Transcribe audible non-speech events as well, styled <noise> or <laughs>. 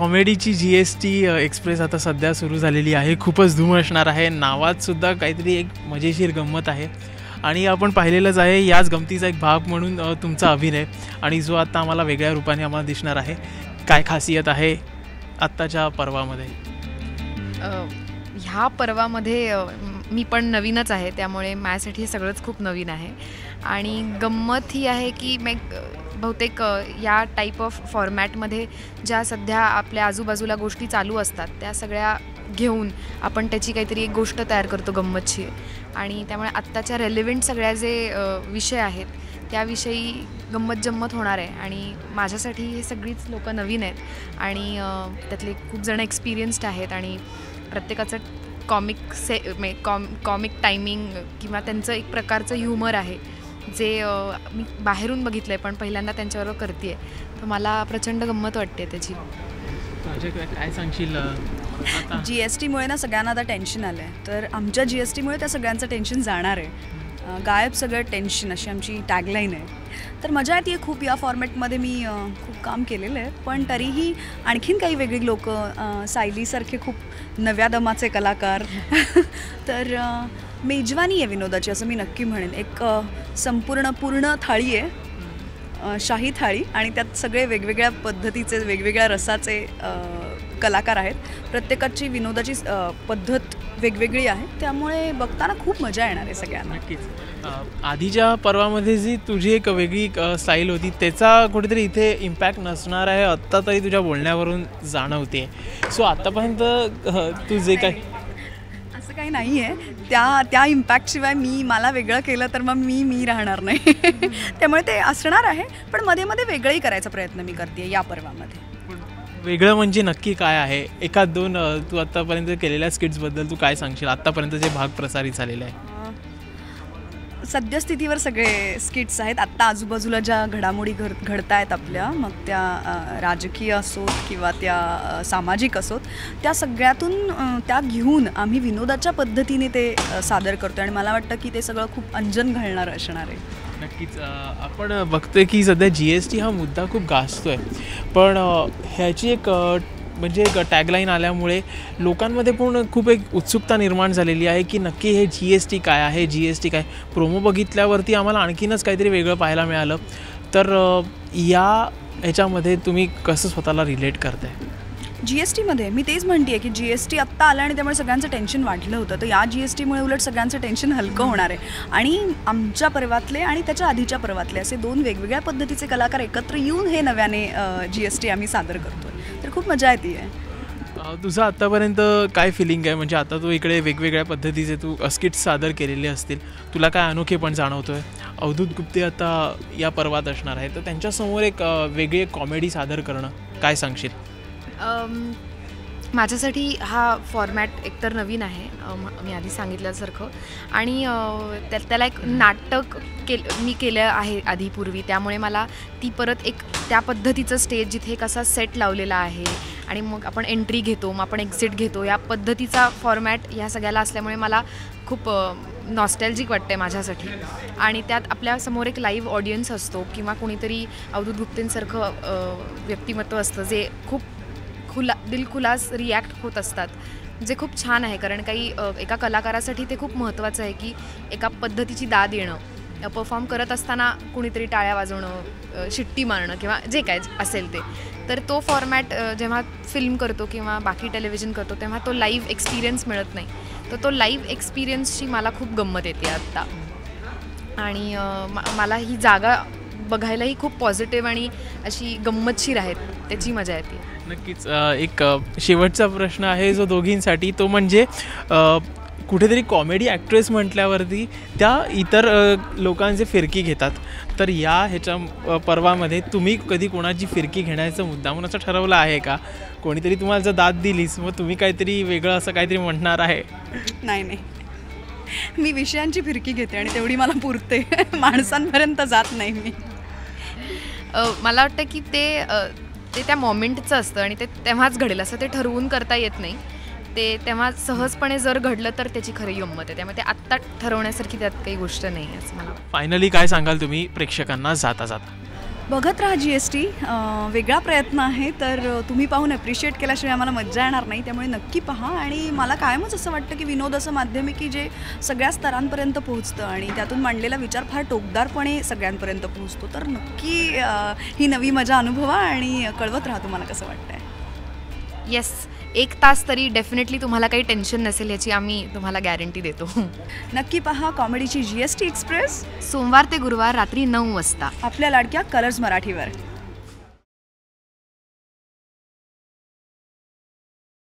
कॉमेडीची G S T express आता सध्या सुरू झालेली आहे. खूपच धूम असणार आहे. नावातसुद्धा काहीतरी एक मजेशीर गंमत आहे. आणि आपण पाहिलेलंच आहे याच गमतीचा एक भाग म्हणून तुमचा अभिनय. आणि जो आता आम्हाला वेगळ्या रूपाने आम्हाला दिसणार आहे काय खासियत आहे आत्ताच्या पर्वामध्ये? ह्या पर्वामध्ये मी पण नवीनच आहे त्यामुळे माझ्यासाठी हे सगळंच खूप नवीन आहे. आणि गंमत ही आहे की मी बहुतेक या टाईप ऑफ फॉर्मॅटमध्ये ज्या सध्या आपल्या आजूबाजूला गोष्टी चालू असतात त्या सगळ्या घेऊन आपण त्याची काहीतरी एक गोष्ट तयार करतो गंमतची आणि त्यामुळे आत्ताच्या रेलिव्हेंट सगळ्या जे विषय आहेत त्याविषयी गंमत जम्मत होणार आहे. आणि माझ्यासाठी हे सगळीच लोकं नवीन आहेत. आणि त्यातले खूप जण एक्सपिरियन्स्ड आहेत आणि प्रत्येकाचं कॉमिक से मे कॉम कॉमिक टायमिंग किंवा त्यांचं एक प्रकारचं ह्युमर आहे जे मी बाहेरून बघितलं आहे पण पहिल्यांदा त्यांच्याबरोबर करते तर मला प्रचंड गंमत वाटते त्याची. काय सांगशील जी एस टीमुळे ना सगळ्यांना आता टेन्शन आलं आहे तर आमच्या जी एस टीमुळे त्या सगळ्यांचं टेन्शन जाणार आहे. गायब सगळं टेन्शन अशी आमची टॅगलाईन आहे. तर मजा येते खूप या फॉर्मॅटमध्ये मी खूप काम केलेलं आहे. पण तरीही आणखीन काही वेगळी लोक सायलीसारखे खूप नव्या दमाचे कलाकार. <laughs> तर मेजवानी आहे विनोदाची असं मी नक्की म्हणेन. एक संपूर्ण पूर्ण थाळी आहे. शाही थाळी. आणि त्यात सगळे वेगवेगळ्या पद्धतीचे वेगवेगळ्या रसाचे कलाकार आहेत. प्रत्येकाची विनोदाची पद्धत वेगवेगळी आहे. त्यामुळे बघताना खूप मजा येणार आहे सगळ्यांना. नक्कीच. आधीच्या पर्वामध्ये जी तुझी एक वेगळी स्टाईल होती त्याचा कुठेतरी इथे इम्पॅक्ट नसणार आहे आत्ता तरी तुझ्या बोलण्यावरून जाणवते. सो आत्तापर्यंत तू जे काय असं काही नाही आहे त्या त्या इम्पॅक्टशिवाय मी मला वेगळं केलं तर मग मी मी राहणार नाही. <laughs> त्यामुळे ते असणार आहे पण मध्ये मध्ये वेगळंही करायचा प्रयत्न मी करते या पर्वामध्ये. वेगळं म्हणजे नक्की काय आहे? एका दोन तू आत्तापर्यंत केलेल्या स्किट्सबद्दल तू काय सांगशील? आत्तापर्यंत जे भाग प्रसारित झालेले आहे सद्यस्थितीवर सगळे स्किट्स आहेत. आत्ता आजूबाजूला ज्या घडामोडी घड घडत आहेत आपल्या मग त्या राजकीय असोत किंवा त्या सामाजिक असोत त्या सगळ्यातून त्या घेऊन आम्ही विनोदाच्या पद्धतीने ते सादर करतो आणि मला वाटतं की ते सगळं खूप अंजन घालणारं असणार आहे. नक्कीच. आपण बघतोय की सध्या जी एस टी हा मुद्दा खूप गाजतोय. पण ह्याची एक म्हणजे एक टॅगलाईन आल्यामुळे लोकांमध्ये पूर्ण खूप एक उत्सुकता निर्माण झालेली आहे की नक्की हे जी एस टी काय आहे? जी एस टी काय? प्रोमो बघितल्यावरती आम्हाला आणखीनच काहीतरी वेगळं पाहायला मिळालं. तर या ह्याच्यामध्ये तुम्ही कसं स्वतःला रिलेट करताय? जी एस टीमध्ये मी तेच म्हणते की जी एस टी आत्ता आलं आणि त्यामुळे सगळ्यांचं टेन्शन वाढलं होतं. तर या जी एस टीमुळे उलट सगळ्यांचं टेन्शन हलकं होणार आहे. आणि आमच्या पर्वातले आणि त्याच्या आधीच्या पर्वातले असे दोन वेगवेगळ्या पद्धतीचे कलाकार एकत्र येऊन हे नव्याने जी एस टी आम्ही सादर करतो तर खूप मजा येते. आहे तुझं आत्तापर्यंत काय फिलिंग आहे? म्हणजे आता तू इकडे वेगवेगळ्या पद्धतीचे तू स्किट्स सादर केलेले असतील. तुला काय अनोखे पण जाणवतोय? अवधूत गुप्ते आता या पर्वात असणार आहे तर त्यांच्यासमोर एक वेगळी एक कॉमेडी सादर करणं. काय सांगशील? माझ्यासाठी हा फॉर्मॅट एकतर नवीन आहे मी आधी सांगितल्यासारखं. आणि त्या त्याला एक नाटक केल मी केलं आहे आधीपूर्वी त्यामुळे मला ती परत एक त्या पद्धतीचं स्टेज जिथे एक असा सेट लावलेला आहे आणि मग आपण एंट्री घेतो मग आपण एक्झिट घेतो या पद्धतीचा फॉर्मॅट ह्या सगळ्याला असल्यामुळे मला खूप नॉस्टॅल्जिक वाटतं आहे माझ्यासाठी. आणि त्यात आपल्यासमोर एक लाईव्ह ऑडियन्स असतो किंवा कोणीतरी अवधूत गुप्तेंसारखं व्यक्तिमत्व असतं जे खूप खुला दिलखुलास रिॲक्ट होत असतात. जे खूप छान आहे कारण काही एका कलाकारासाठी ते खूप महत्त्वाचं आहे की एका पद्धतीची दाद येणं परफॉर्म करत असताना कुणीतरी टाळ्या वाजवणं शिट्टी मारणं किंवा जे काय असेल ते. तर तो फॉर्मॅट जेव्हा फिल्म करतो किंवा बाकी टेलिव्हिजन करतो तेव्हा तो लाईव्ह एक्सपिरियन्स मिळत नाही. तर तो लाईव्ह एक्सपिरियन्सची मला खूप गंमत येते आत्ता आणि मला ही जागा बघायलाही खूप पॉझिटिव्ह आणि अशी गंमतशीर आहेत त्याची मजा येते. नक्कीच एक शेवटचा प्रश्न आहे जो दोघींसाठी. तो म्हणजे कुठेतरी कॉमेडी ॲक्ट्रेस म्हटल्यावरती त्या इतर लोकांचे फिरकी घेतात. तर या ह्याच्या पर्वामध्ये तुम्ही कधी कोणाची फिरकी घेण्याचं मुद्दामून असं ठरवलं आहे का? कोणीतरी तुम्हाला जर दाद दिलीस मग तुम्ही काहीतरी वेगळं असं काहीतरी म्हणणार आहे. नाही नाही. मी विषयांची फिरकी घेते आणि तेवढी मला पुरते. <laughs> माणसांपर्यंत जात नाही मी. मला वाटतं की ते ते त्या मोमेंटचं असतं आणि ते तेव्हाच घडेल असं ते ठरवून करता येत नाही. ते तेव्हा सहजपणे जर घडलं तर त्याची खरी गंमत आहे. त्यामुळे ते आत्ता ठरवण्यासारखी त्यात काही गोष्ट नाही आहे असं मला फायनली काय सांगाल तुम्ही प्रेक्षकांना जाता जाता? बघत राहा जी एस टी वेगळा प्रयत्न आहे तर तुम्ही पाहून अप्रिशिएट केल्याशिवाय आम्हाला मज्जा येणार नाही त्यामुळे नक्की पहा. आणि मला कायमच असं वाटतं की विनोद असं माध्यम आहे की जे सगळ्या स्तरांपर्यंत पोहोचतं आणि त्यातून मांडलेला विचार फार टोकदारपणे सगळ्यांपर्यंत पोहोचतो. तर नक्की ही नवी मजा अनुभवा आणि कळवत राहा तुम्हाला कसं वाटतंय. येस एक तास तरी डेफिनेटली तुम्हाला काही टेन्शन नसेल याची आम्ही तुम्हाला गॅरंटी देतो. नक्की पहा कॉमेडीची जी एस टी एक्सप्रेस सोमवार ते गुरुवार रात्री नऊ वाजता. आपल्या लाडक्या कलर्स मराठीवर.